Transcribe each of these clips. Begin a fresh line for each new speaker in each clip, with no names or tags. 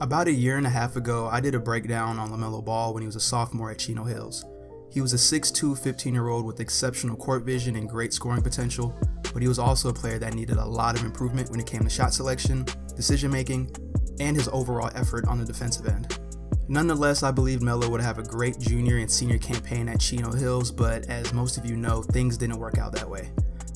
About a year and a half ago, I did a breakdown on LaMelo Ball when he was a sophomore at Chino Hills. He was a 6'2, 15 year old with exceptional court vision and great scoring potential, but he was also a player that needed a lot of improvement when it came to shot selection, decision making, and his overall effort on the defensive end. Nonetheless, I believe Melo would have a great junior and senior campaign at Chino Hills, but as most of you know, things didn't work out that way.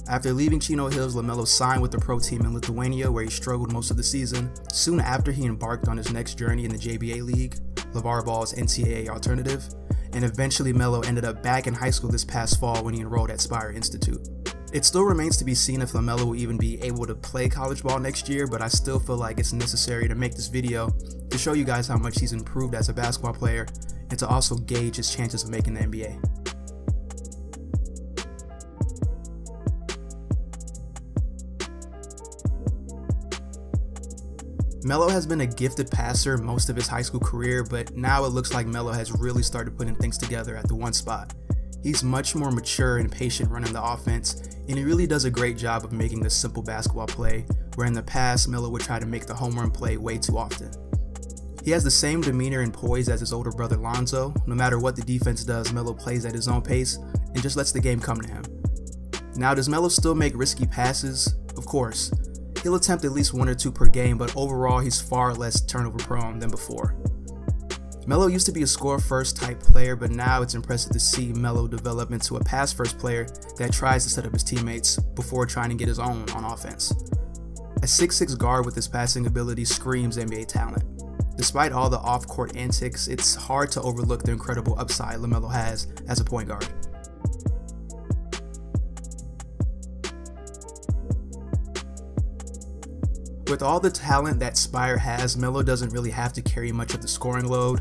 After leaving Chino Hills, LaMelo signed with the pro team in Lithuania where he struggled most of the season. Soon after, he embarked on his next journey in the JBA League, LeVar Ball's NCAA alternative, and eventually Melo ended up back in high school this past fall when he enrolled at Spire Institute. It still remains to be seen if LaMelo will even be able to play college ball next year, but I still feel like it's necessary to make this video to show you guys how much he's improved as a basketball player and to also gauge his chances of making the NBA. Melo has been a gifted passer most of his high school career, but now it looks like Melo has really started putting things together at the one spot. He's much more mature and patient running the offense, and he really does a great job of making this simple basketball play, where in the past, Melo would try to make the home run play way too often. He has the same demeanor and poise as his older brother Lonzo. No matter what the defense does, Melo plays at his own pace and just lets the game come to him. Now, does Melo still make risky passes? Of course, He'll attempt at least one or two per game, but overall he's far less turnover prone than before. Melo used to be a score first type player, but now it's impressive to see Melo develop into a pass first player that tries to set up his teammates before trying to get his own on offense. A 6'6 guard with his passing ability screams NBA talent. Despite all the off court antics, it's hard to overlook the incredible upside LaMelo has as a point guard. With all the talent that Spire has, Melo doesn't really have to carry much of the scoring load,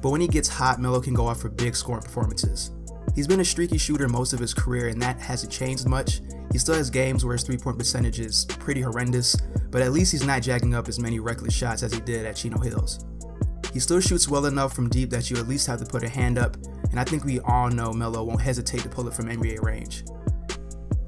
but when he gets hot, Melo can go off for big scoring performances. He's been a streaky shooter most of his career, and that hasn't changed much. He still has games where his three point percentage is pretty horrendous, but at least he's not jacking up as many reckless shots as he did at Chino Hills. He still shoots well enough from deep that you at least have to put a hand up, and I think we all know Melo won't hesitate to pull it from NBA range.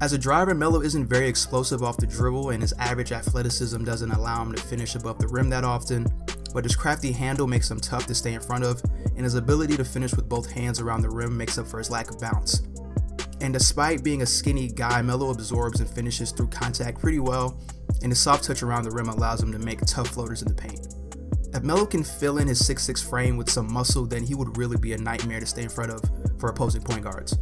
As a driver, Melo isn't very explosive off the dribble, and his average athleticism doesn't allow him to finish above the rim that often, but his crafty handle makes him tough to stay in front of, and his ability to finish with both hands around the rim makes up for his lack of bounce. And despite being a skinny guy, Melo absorbs and finishes through contact pretty well, and his soft touch around the rim allows him to make tough floaters in the paint. If Melo can fill in his 6'6 frame with some muscle, then he would really be a nightmare to stay in front of for opposing point guards.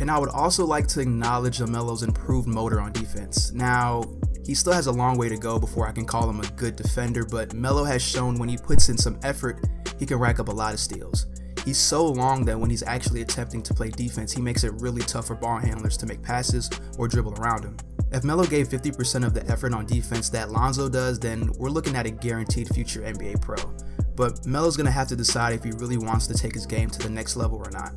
And I would also like to acknowledge LaMelo's improved motor on defense. Now, he still has a long way to go before I can call him a good defender, but Melo has shown when he puts in some effort, he can rack up a lot of steals. He's so long that when he's actually attempting to play defense, he makes it really tough for ball handlers to make passes or dribble around him. If Melo gave 50% of the effort on defense that Lonzo does, then we're looking at a guaranteed future NBA pro. But Melo's gonna have to decide if he really wants to take his game to the next level or not.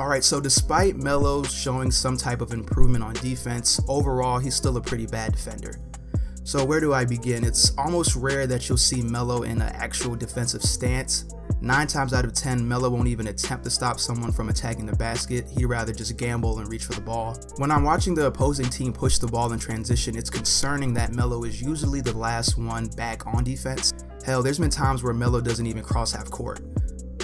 Alright, so despite Melo showing some type of improvement on defense, overall he's still a pretty bad defender. So where do I begin? It's almost rare that you'll see Melo in an actual defensive stance. 9 times out of 10, Melo won't even attempt to stop someone from attacking the basket, he'd rather just gamble and reach for the ball. When I'm watching the opposing team push the ball in transition, it's concerning that Melo is usually the last one back on defense. Hell, there's been times where Melo doesn't even cross half court.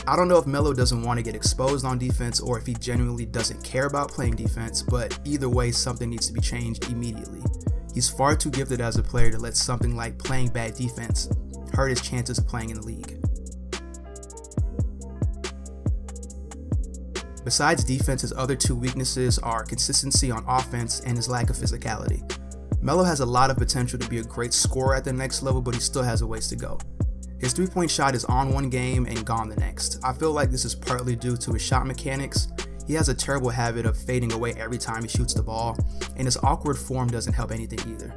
I don't know if Melo doesn't want to get exposed on defense or if he genuinely doesn't care about playing defense, but either way, something needs to be changed immediately. He's far too gifted as a player to let something like playing bad defense hurt his chances of playing in the league. Besides defense, his other two weaknesses are consistency on offense and his lack of physicality. Melo has a lot of potential to be a great scorer at the next level, but he still has a ways to go. His three point shot is on one game and gone the next. I feel like this is partly due to his shot mechanics. He has a terrible habit of fading away every time he shoots the ball, and his awkward form doesn't help anything either.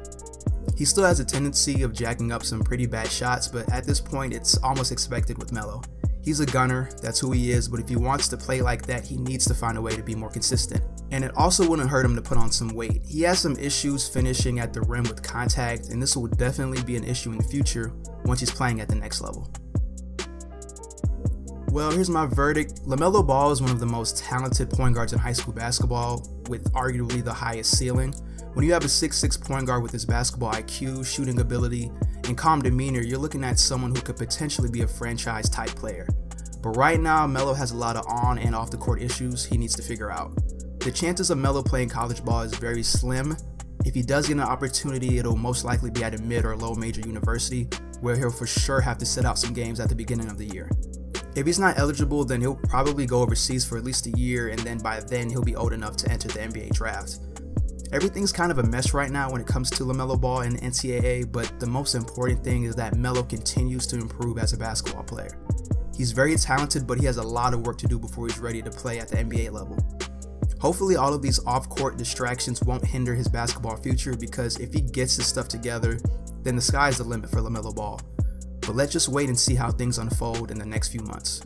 He still has a tendency of jacking up some pretty bad shots, but at this point, it's almost expected with Melo. He's a gunner, that's who he is, but if he wants to play like that, he needs to find a way to be more consistent. And it also wouldn't hurt him to put on some weight. He has some issues finishing at the rim with contact, and this will definitely be an issue in the future once he's playing at the next level. Well, here's my verdict. LaMelo Ball is one of the most talented point guards in high school basketball, with arguably the highest ceiling. When you have a 6'6 point guard with his basketball IQ, shooting ability, and calm demeanor, you're looking at someone who could potentially be a franchise type player. But right now, Melo has a lot of on and off the court issues he needs to figure out. The chances of Melo playing college ball is very slim. If he does get an opportunity, it'll most likely be at a mid or low major university, where he'll for sure have to sit out some games at the beginning of the year. If he's not eligible, then he'll probably go overseas for at least a year, and then by then he'll be old enough to enter the NBA draft. Everything's kind of a mess right now when it comes to LaMelo Ball and NCAA, but the most important thing is that Melo continues to improve as a basketball player. He's very talented, but he has a lot of work to do before he's ready to play at the NBA level. Hopefully, all of these off court distractions won't hinder his basketball future because if he gets his stuff together, then the sky's the limit for LaMelo Ball but let's just wait and see how things unfold in the next few months.